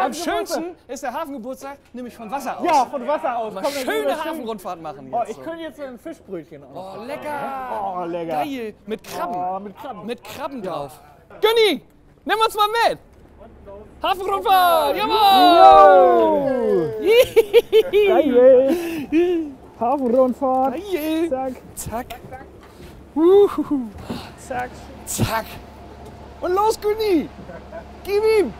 Am schönsten ist der Hafengeburtstag nämlich von Wasser aus. Ja, von Wasser aus. Mal Komm, schöne schön- Hafenrundfahrt machen Oh, jetzt. ich so. könnte jetzt ein Fischbrötchen auch. Oh, lecker. Oh, lecker. Geil. Mit Krabben. Oh, mit Krabben. Mit Krabben drauf. Günni, nimm uns mal mit. Hafenrundfahrt. Jawohl. Geil. Hafenrundfahrt. Geil. Zack, Zack. Uhuhu. zack. Zack. Und los, Günni. Gib ihm.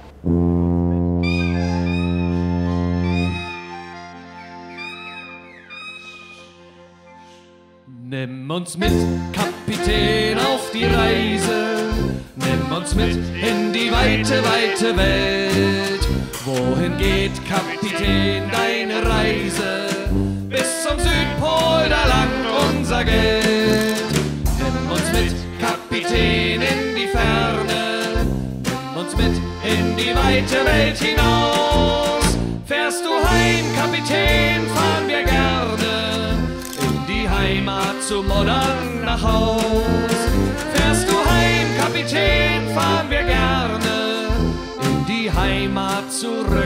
Nimm uns mit, Kapitän, auf die Reise. Nimm uns mit in die weite, weite Welt. Wohin geht, Kapitän, deine Reise? Bis zum Südpol, da langt unser Geld. Nimm uns mit, Kapitän, in die Ferne. Nimm uns mit in die weite Welt hinaus. Fährst du heim, Kapitän, zu modern nach Haus. Fährst du heim, Kapitän, fahren wir gerne in die Heimat zurück